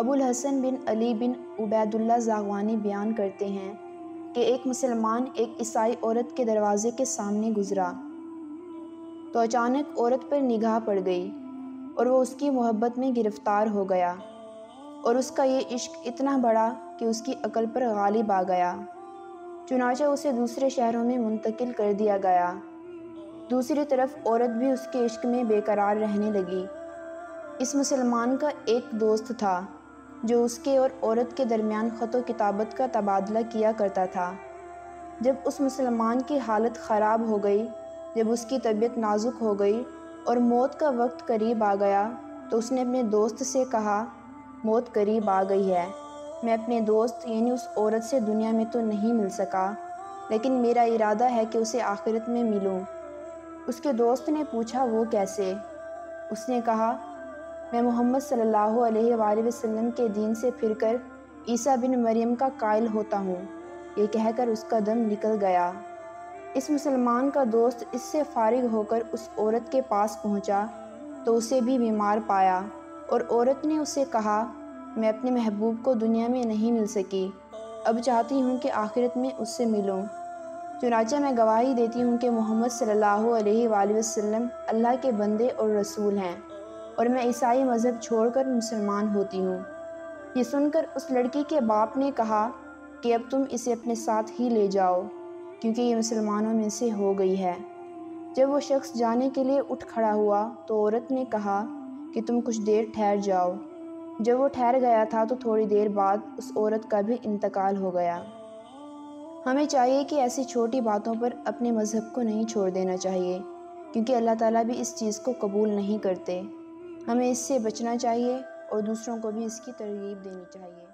अबुल हसन बिन अली बिन उबैदुल्ला जागवानी बयान करते हैं कि एक मुसलमान एक ईसाई औरत के दरवाज़े के सामने गुज़रा। तो अचानक औरत पर निगाह पड़ गई और वो उसकी मोहब्बत में गिरफ़्तार हो गया और उसका ये इश्क इतना बड़ा कि उसकी अकल पर गालिब आ गया। चुनाचे उसे दूसरे शहरों में मुंतकिल कर दिया गया। दूसरी तरफ़ औरत भी उसके इश्क में बेकरार रहने लगी। इस मुसलमान का एक दोस्त था। जो उसके और औरत के दरमियान ख़त किताबत का तबादला किया करता था। जब उस मुसलमान की हालत ख़राब हो गई, जब उसकी तबीयत नाजुक हो गई और मौत का वक्त करीब आ गया तो उसने अपने दोस्त से कहा, मौत करीब आ गई है। मैं अपने दोस्त, यानी उस औरत से दुनिया में तो नहीं मिल सका, लेकिन मेरा इरादा है कि उसे आखिरत में मिलूं। उसके दोस्त ने पूछा, वो कैसे? उसने कहा मैं मोहम्मद सल्लल्लाहु अलैहि वसल्लम के दीन से फिरकर ईसा बिन मरियम का कायल होता हूँ। ये कहकर उसका दम निकल गया। इस मुसलमान का दोस्त इससे फारिग होकर उस औरत के पास पहुँचा तो उसे भी बीमार पाया और औरत ने उसे कहा, मैं अपने महबूब को दुनिया में नहीं मिल सकी। अब चाहती हूँ कि आखिरत में उससे मिलूँ। चुनाचा मैं गवाही देती हूँ कि मोहम्मद सल्लल्लाहु अलैहि वसल्लम अल्लाह के बंदे और रसूल हैं। और मैं ईसाई मज़हब छोड़कर मुसलमान होती हूँ। ये सुनकर उस लड़की के बाप ने कहा कि अब तुम इसे अपने साथ ही ले जाओ, क्योंकि ये मुसलमानों में से हो गई है। जब वो शख्स जाने के लिए उठ खड़ा हुआ तो औरत ने कहा कि तुम कुछ देर ठहर जाओ। जब वो ठहर गया था तो थोड़ी देर बाद उस औरत का भी इंतकाल हो गया। हमें चाहिए कि ऐसी छोटी बातों पर अपने मज़हब को नहीं छोड़ देना चाहिए, क्योंकि अल्लाह ताला भी इस चीज़ को कबूल नहीं करते। हमें इससे बचना चाहिए और दूसरों को भी इसकी तरगीब देनी चाहिए।